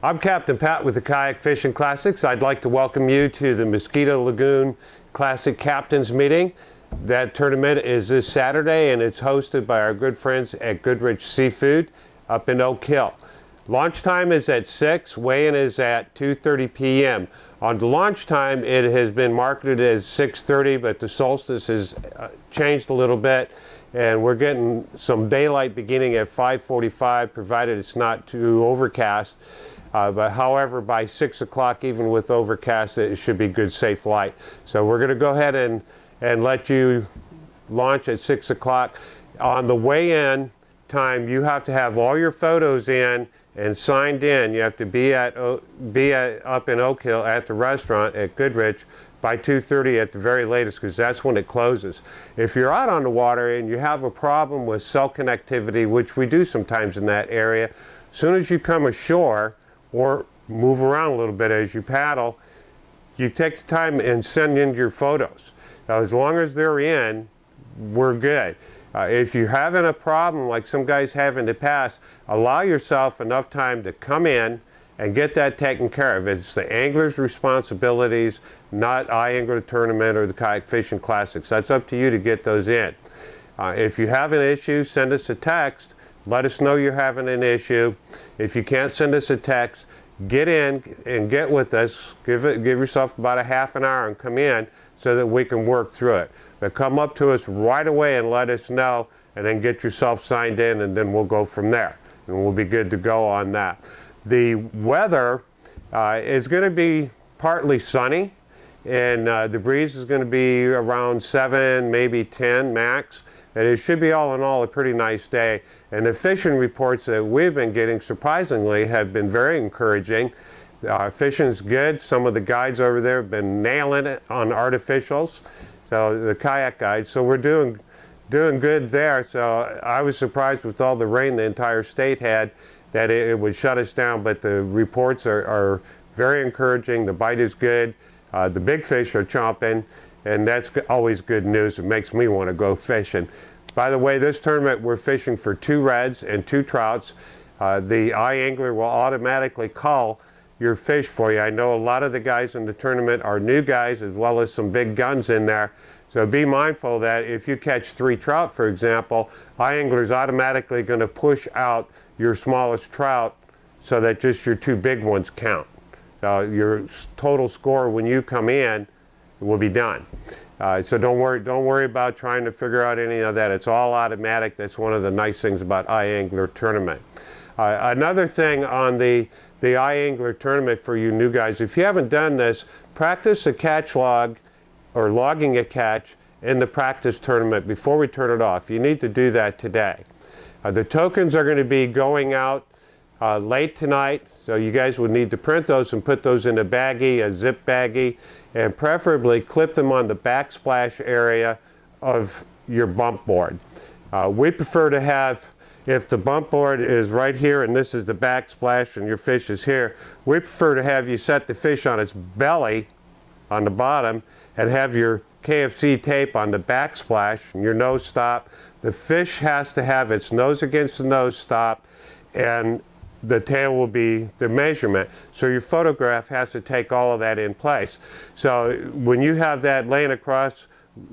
I'm Captain Pat with the Kayak Fishing Classics. I'd like to welcome you to the Mosquito Lagoon Classic Captains Meeting. That tournament is this Saturday and it's hosted by our good friends at Goodrich Seafood up in Oak Hill. Launch time is at 6, weigh-in is at 2.30 p.m. On the launch time, it has been marketed as 6.30, but the solstice has uh, changed a little bit and we're getting some daylight beginning at 5.45 provided it's not too overcast. Uh, but however, by 6 o'clock, even with overcast, it should be good, safe light. So we're going to go ahead and, and let you launch at 6 o'clock. On the way in time, you have to have all your photos in and signed in. You have to be, at, be at, up in Oak Hill at the restaurant at Goodrich by 2.30 at the very latest because that's when it closes. If you're out on the water and you have a problem with cell connectivity, which we do sometimes in that area, as soon as you come ashore, or move around a little bit as you paddle, you take the time and send in your photos. Now, as long as they're in, we're good. Uh, if you're having a problem like some guys have in the past, allow yourself enough time to come in and get that taken care of. It's the angler's responsibilities, not iAngler Tournament or the Kayak Fishing Classics. That's up to you to get those in. Uh, if you have an issue, send us a text let us know you're having an issue. If you can't send us a text, get in and get with us. Give, it, give yourself about a half an hour and come in so that we can work through it. But come up to us right away and let us know and then get yourself signed in and then we'll go from there. And we'll be good to go on that. The weather uh, is going to be partly sunny and uh, the breeze is going to be around 7, maybe 10 max. And it should be all in all a pretty nice day. And the fishing reports that we've been getting, surprisingly, have been very encouraging. Uh, fishing's good. Some of the guides over there have been nailing it on artificials, so the kayak guides. So we're doing doing good there. So I was surprised with all the rain the entire state had that it, it would shut us down. But the reports are, are very encouraging. The bite is good. Uh, the big fish are chomping, and that's always good news. It makes me want to go fishing. By the way, this tournament we're fishing for two reds and two trouts. Uh, the angler will automatically call your fish for you. I know a lot of the guys in the tournament are new guys as well as some big guns in there. So be mindful that if you catch three trout, for example, iAngler is automatically going to push out your smallest trout so that just your two big ones count. Uh, your total score when you come in will be done. Uh, so don't worry, don't worry about trying to figure out any of that. It's all automatic. That's one of the nice things about iAngler tournament. Uh, another thing on the the iAngler tournament for you new guys, if you haven't done this, practice a catch log or logging a catch in the practice tournament before we turn it off. You need to do that today. Uh, the tokens are going to be going out uh, late tonight, so you guys would need to print those and put those in a baggie, a zip baggie, and preferably clip them on the backsplash area of your bump board. Uh, we prefer to have, if the bump board is right here and this is the backsplash and your fish is here, we prefer to have you set the fish on its belly on the bottom and have your KFC tape on the backsplash your nose stop. The fish has to have its nose against the nose stop and the tail will be the measurement. So your photograph has to take all of that in place. So when you have that laying across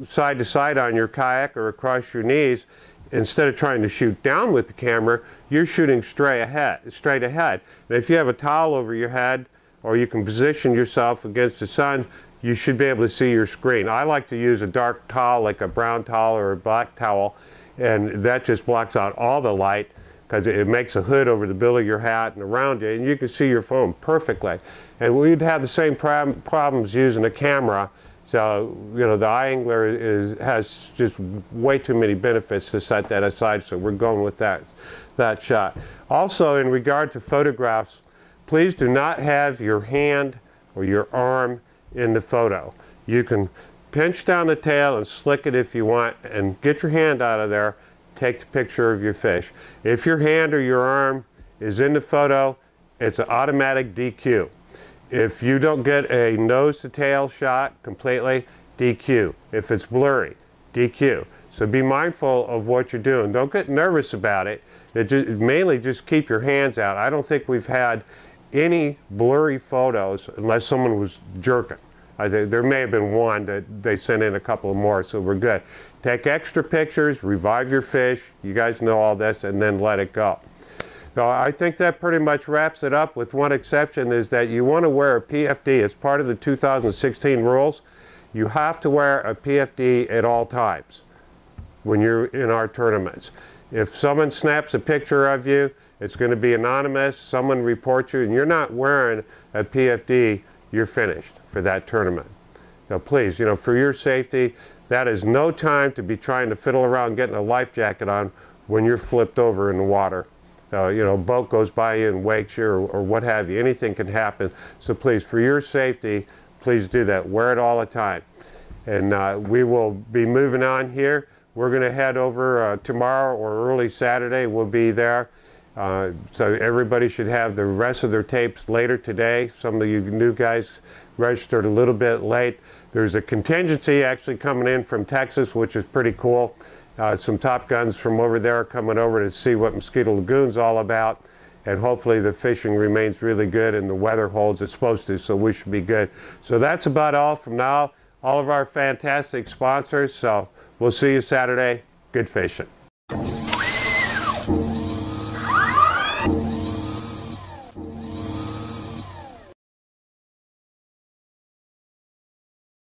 side to side on your kayak or across your knees, instead of trying to shoot down with the camera, you're shooting straight ahead. Straight ahead. And if you have a towel over your head, or you can position yourself against the sun, you should be able to see your screen. I like to use a dark towel, like a brown towel or a black towel, and that just blocks out all the light because it makes a hood over the bill of your hat and around you, and you can see your phone perfectly. And we'd have the same prob problems using a camera. So, you know, the iAngler is, has just way too many benefits to set that aside, so we're going with that, that shot. Also, in regard to photographs, please do not have your hand or your arm in the photo. You can pinch down the tail and slick it if you want, and get your hand out of there, take the picture of your fish. If your hand or your arm is in the photo, it's an automatic DQ. If you don't get a nose to tail shot completely, DQ. If it's blurry, DQ. So be mindful of what you're doing. Don't get nervous about it. it just, mainly just keep your hands out. I don't think we've had any blurry photos unless someone was jerking. I think there may have been one that they sent in a couple more, so we're good. Take extra pictures, revive your fish. You guys know all this, and then let it go. So I think that pretty much wraps it up with one exception is that you want to wear a PFD as part of the 2016 rules. You have to wear a PFD at all times when you're in our tournaments. If someone snaps a picture of you, it's going to be anonymous, someone reports you, and you're not wearing a PFD, you're finished for that tournament. Now please, you know, for your safety, that is no time to be trying to fiddle around getting a life jacket on when you're flipped over in the water. Uh, you know, boat goes by you and wakes you or, or what have you. Anything can happen. So please, for your safety, please do that. Wear it all the time. And uh, we will be moving on here. We're going to head over uh, tomorrow or early Saturday. We'll be there. Uh, so everybody should have the rest of their tapes later today. Some of you new guys registered a little bit late. There's a contingency actually coming in from Texas, which is pretty cool. Uh, some Top Guns from over there coming over to see what Mosquito Lagoon's all about. And hopefully the fishing remains really good and the weather holds it's supposed to, so we should be good. So that's about all from now. All of our fantastic sponsors. So we'll see you Saturday. Good fishing.